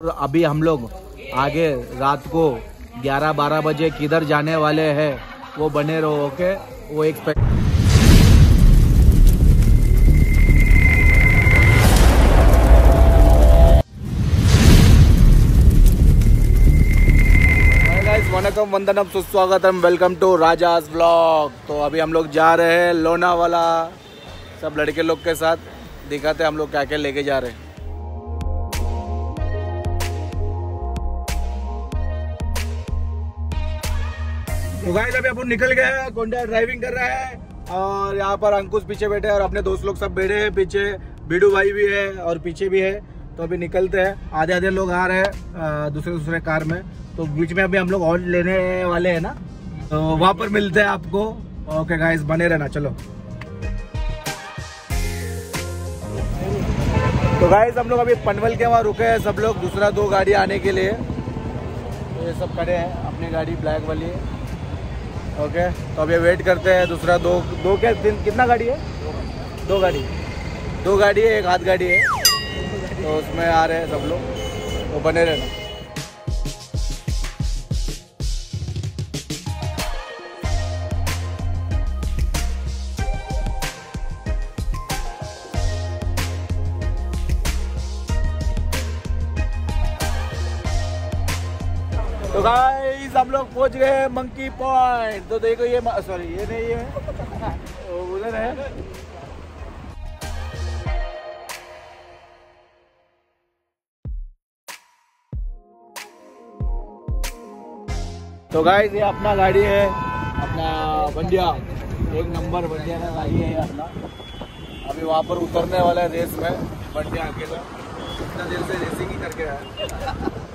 और अभी हम लोग आगे रात को 11-12 बजे किधर जाने वाले हैं, वो बने रहो ओके वो एक वनकम, वंदनम, सुस्वागतम वेलकम टू राजाज व्लॉग तो अभी हम लोग जा रहे हैं लोनावाला, सब लड़के लोग के साथ, दिखाते हैं हम लोग क्या क्या लेके जा रहे हैं। तो गाइस अभी अपन निकल गए हैं गोंडा ड्राइविंग कर रहा है और यहाँ पर अंकुश पीछे बैठे हैं और अपने दोस्त लोग सब बैठे हैं, पीछे बीडू भाई भी है और पीछे भी है। तो अभी निकलते हैं आधे आधे लोग आ रहे हैं दूसरे दूसरे कार में। तो बीच में अभी हम लोग और लेने वाले हैं ना? तो वहाँ पर मिलते हैं आपको। ओके गाइस बने रहना, चलो। तो गाइस हम लोग अभी पनवल के वहाँ रुके हैं सब लोग, दूसरा दो गाड़ी आने के लिए। तो ये सब खड़े हैं, अपनी गाड़ी ब्लैक वाली ओके तो अभी वेट करते हैं दूसरा दो दो क्या, दिन कितना गाड़ी है? दो गाड़ी। दो गाड़ी है, एक हाथ गाड़ी है। तो उसमें आ रहे हैं सब लोग। तो बने रहना। तो गाइस हम लोग पहुँच गए मंकी पॉइंट तो देखो ये सॉरी ये नहीं वो उधर है। तो गाइस ये अपना गाड़ी है, अपना बंडिया। एक नंबर बंडिया का गाड़ी है ये अपना। अभी वहाँ पर उतरने वाला है रेस में, बंडिया अकेला। इतना देर से रेसिंग ही करके आया।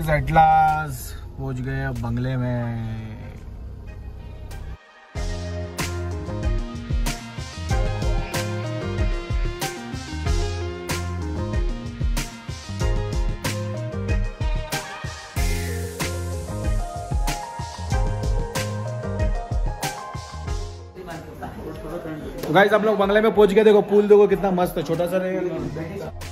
गाइस एटलास पहुँच गए अब बंगले में। तो गाइस आप लोग बंगले में पहुँच गए, देखो, पूल देखो कितना मस्त है, छोटा सा रहेगा।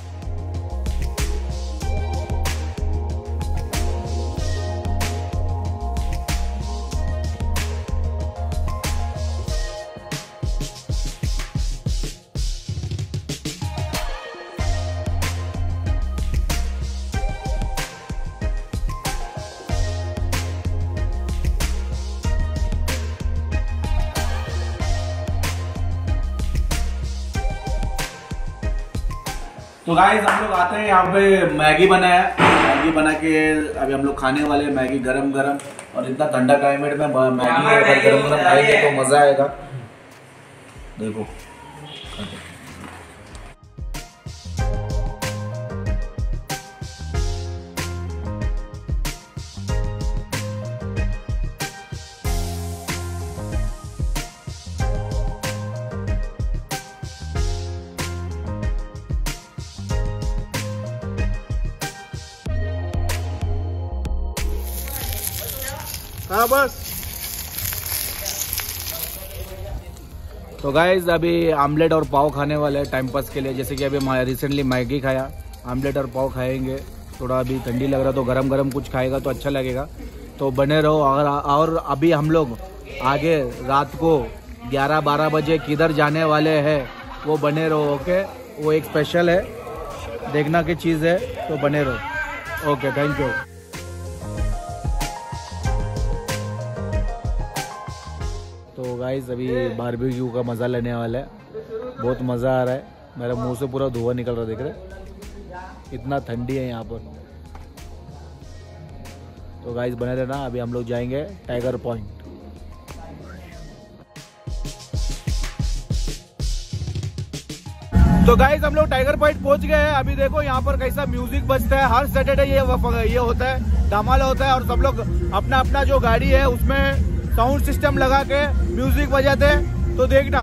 तो गाइस हम लोग आते हैं यहाँ पे मैगी बनाया। मैगी बना के अभी हम लोग खाने वाले हैं, मैगी गरम गरम और इतना ठंडा क्लाइमेट में मैगी गरम गरम खाएँगे तो मज़ा आएगा। देखो। हाँ बस। तो गाइज़ अभी आमलेट और पाव खाने वाले हैं टाइम पास के लिए। जैसे कि अभी रिसेंटली मैगी खाया। आमलेट और पाव खाएँगे। थोड़ा अभी ठंडी लग रहा तो गरम गरम कुछ खाएगा तो अच्छा लगेगा। तो बने रहो, अगर और अभी हम लोग आगे रात को 11-12 बजे किधर जाने वाले हैं, वो बने रहो ओके वो एक स्पेशल है। देखना की चीज़ है तो बने रहो। ओके थैंक यू गाइस अभी बारबेक्यू का मज़ा लेने वाला है। बहुत मज़ा आ रहा है। मेरे मुँह से पूरा धुआँ निकल रहा देख रहे? इतना ठंडी है यहाँ पर। तो गाइस बने रहना, अभी हम लोग जाएँगे टाइगर पॉइंट तो गाइस हम लोग टाइगर पॉइंट पहुँच गए हैं। अभी देखो यहाँ पर कैसा म्यूज़िक बजता है। हर सैटरडे ये ये होता है, धमाल होता है और सब लोग अपना अपना जो गाड़ी है, उसमें साउंड सिस्टम लगा के म्यूज़िक बजाते तो देखना।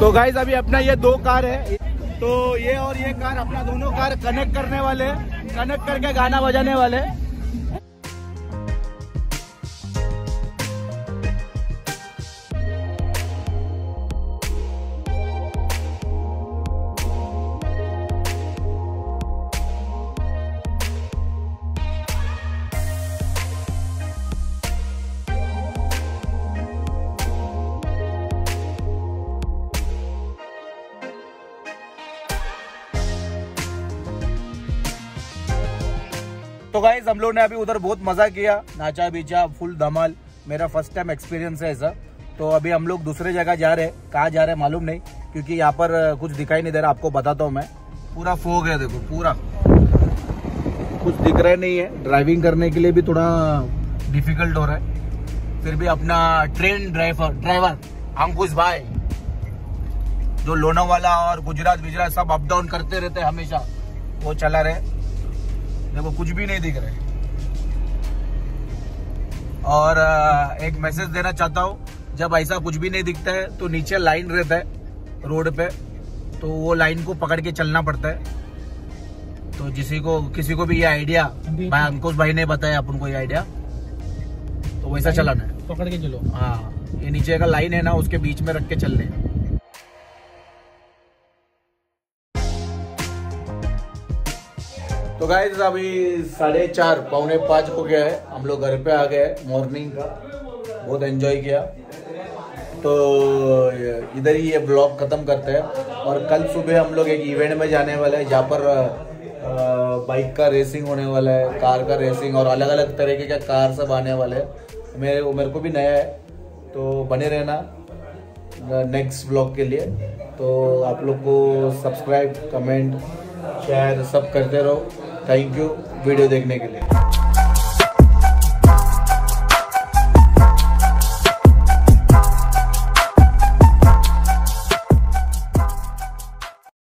तो गाइज़ अभी अपना ये दो कार है। तो ये और ये कार, अपना दोनों कार कनेक्ट करने वाले कनेक्ट करके गाना बजाने वाले तो गाइज़ हम लोग ने अभी उधर बहुत मज़ा किया। नाचा, बीचा, फुल, धमाल। मेरा फ़र्स्ट टाइम एक्सपीरियंस है ऐसा। तो अभी हम लोग दूसरे जगह जा रहे हैं। कहाँ जा रहे हैं मालूम नहीं, क्योंकि यहाँ पर कुछ दिखाई नहीं दे रहा। आपको बताता हूँ मैं। पूरा फोग है देखो, पूरा। कुछ दिख रहा नहीं है। ड्राइविंग करने के लिए भी थोड़ा डिफ़िकल्ट हो रहा है। फिर भी अपना ट्रेन ड्राइवर ड्राइवर अंकुश भाई, जो लोनावाला और गुजरात गुजरात सब अप डाउन करते रहते हैं हमेशा, वो चला रहे देखो कुछ भी नहीं दिख रहे। और एक मैसेज देना चाहता हूँ जब ऐसा कुछ भी नहीं दिखता है तो नीचे लाइन रहता है रोड पे तो वो लाइन को पकड़ के चलना पड़ता है। तो जिसी को किसी को भी ये आइडिया भाई अंकुश भाई ने बताया अपन को ये आइडिया तो वैसा चलाना है। पकड़ के चलो। हाँ ये नीचे का लाइन है ना उसके बीच में रख के चलने। है तो गाइज़ अभी साढ़े चार, पौने पाँच हो गया है। हम लोग घर पे आ गए मॉर्निंग का बहुत एंजॉय किया। तो इधर ही ये ब्लॉग ख़त्म करते हैं। और कल सुबह हम लोग एक इवेंट में जाने वाले हैं, जहाँ पर बाइक का रेसिंग होने वाला है कार का रेसिंग और अलग अलग तरीके के कार सब आने वाले हैं। मेरे मेरे को भी नया है तो बने रहना नेक्स्ट ब्लॉग के लिए। तो आप लोग को सब्सक्राइब कमेंट शेयर सब करते रहो। थैंक यू वीडियो देखने के लिए।